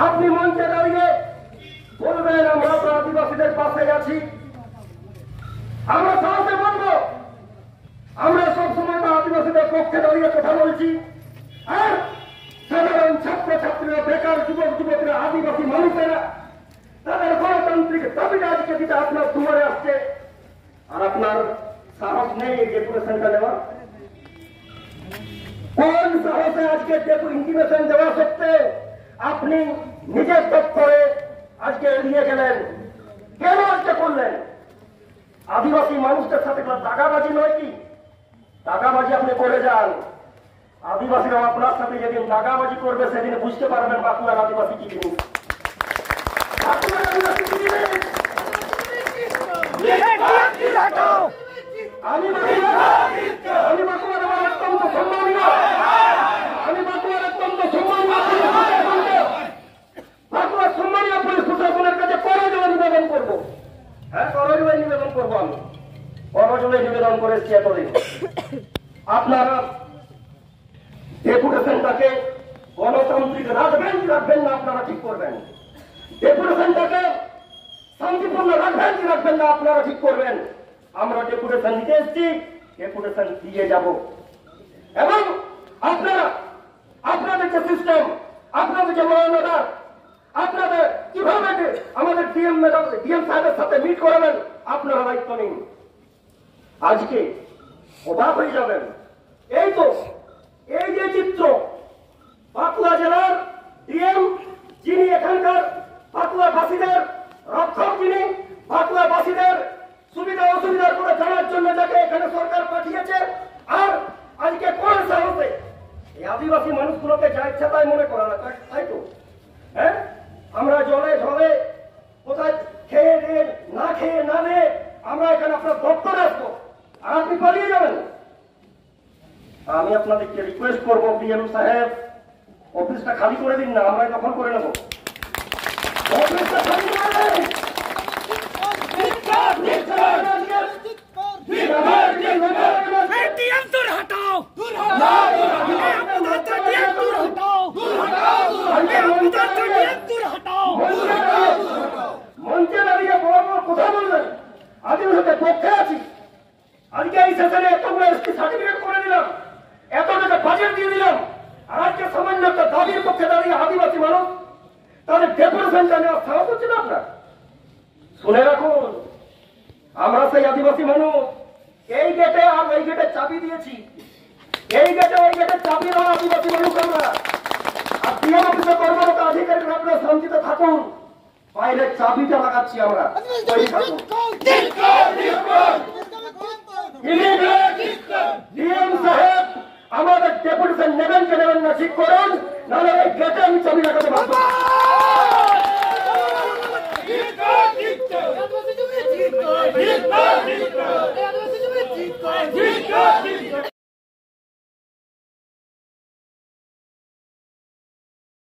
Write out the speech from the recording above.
আপনি মঞ্চে দাঁড়িয়ে বলবেন, আমরা তো আদিবাসীদের পাশে গেছি আমরা সাহায্যে বলব, আমরা সবসময় তো আদিবাসীদের পক্ষে দাঁড়িয়ে কথা বলছি। আর সাধারণ ছাত্রছাত্রীরা, বেকার যুবক যুবকরা আদিবাসী মানুষেরা, তাদের গণতান্ত্রিক দাবিটা আজকে দিতে আপনার দুয়ারে আসছে। আর আপনার সাহস নেই এই ডেপুটেশনটা নেওয়া কোন সাহসে আজকে ডেপুটেশন দেওয়া সত্ত্বেও আপনি নিজের দপ্তরে আজকে এড়িয়ে গেলেন। কেন আজকে করলেন? আদিবাসী মানুষদের সাথে দাগাবাজি নয় কি? দাগাবাজি আপনি করে যান। আদিবাসীরা আপনার সাথে যেদিন দাগাবাজি করবে সেদিন বুঝতে পারবেন বাঁকুড়ার আদিবাসী কি জিনিস? আমি আমি বাঁকুড়ার আমার অত্যন্ত সম্মানীয় আমি বাঁকুড়ার অত্যন্ত সম্মানীয় পুলিশ প্রশাসনকে বাঁকুড়ার সম্মানীয় পুলিশ প্রশাসনের কাছে করজোড়ে নিবেদন করব হ্যাঁ করজোড়ে নিবেদন করব আমি করজোড়ে নিবেদন করে এসছি এতদিন। আপনারা ডেপুটেশনটাকে গণতান্ত্রিক রাখবেন কি রাখবেন না আপনারা ঠিক করবেন। ডেপুটেশনটাকে শান্তিপূর্ণ রাখবেন কি রাখবেন না আপনারা ঠিক করবেন। আমরা ডেপুটেশন নিতে এসেছি ডেপুটেশন দিয়ে যাব। এবং আপনারা, আপনাদের যে সিস্টেম, আপনাদের যে মহানগর আপনাদের কীভাবে আমাদের ডিএম ম্যাডাম, ডিএম সাহেবের সাথে মিট করাবেন, আপনারা দায়িত্ব নিন। আজকে অবাক হয়ে যাবেন। এই তো, এই যে চিত্র বাঁকুড়া জেলার ডিএম, যিনি এখানকার বাঁকুড়াবাসীদের রক্ষক, যিনি বাঁকুড়াবাসীদের সুবিধা অসুবিধার করে জানার জন্য যাকে এখানে সরকার পাঠিয়েছে, আর আজকে কোন সাহসে এই আদিবাসী মানুষগুলোকে যা ইচ্ছা তাই মনে করা না। তাই- তো হ্যাঁ? আমরা জলে ঝলে কোথায় খেয়ে দিয়ে না খেয়ে না দিয়ে আমরা এখানে আপনার দপ্তরে আসব আর আপনি পালিয়ে যাবেন। আমি আপনাদেরকে রিকোয়েস্ট করব বিএম সাহেব। অফিসটা খালি করে দিন না আমরা দখল করে নেব। অফিসটা মঞ্চে দাঁড়িয়ে বড় বড় কথা বলবেন। আদিবাসীদের পক্ষে দাঁড়িয়ে আদিবাসী মানুষ তাদের ডেপুটেশনটা নেওয়ার সাহস হচ্ছে না আপনার? শুনে রাখুন আমরা সেই আদিবাসী মানুষ। এই গেটে আর ওই গেটে চাবি দিয়েছি। এই গেটে ওই গেটে চাবি দেওয়া আদিবাসী মানুষ আমরা। আর ডিএম অফিসে কর্মরত আপনারা শান্তিতে থাকুন। বাইরে চাবিটা লাগাচ্ছি আমরা। থাকুন। আমাদের ডেপুটেশন নেবেন কে নেবেন না ঠিক করুন নাহলে গেটে আমি ছবি দেখাতে পারব